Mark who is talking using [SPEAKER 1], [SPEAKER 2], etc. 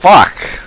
[SPEAKER 1] Fuck!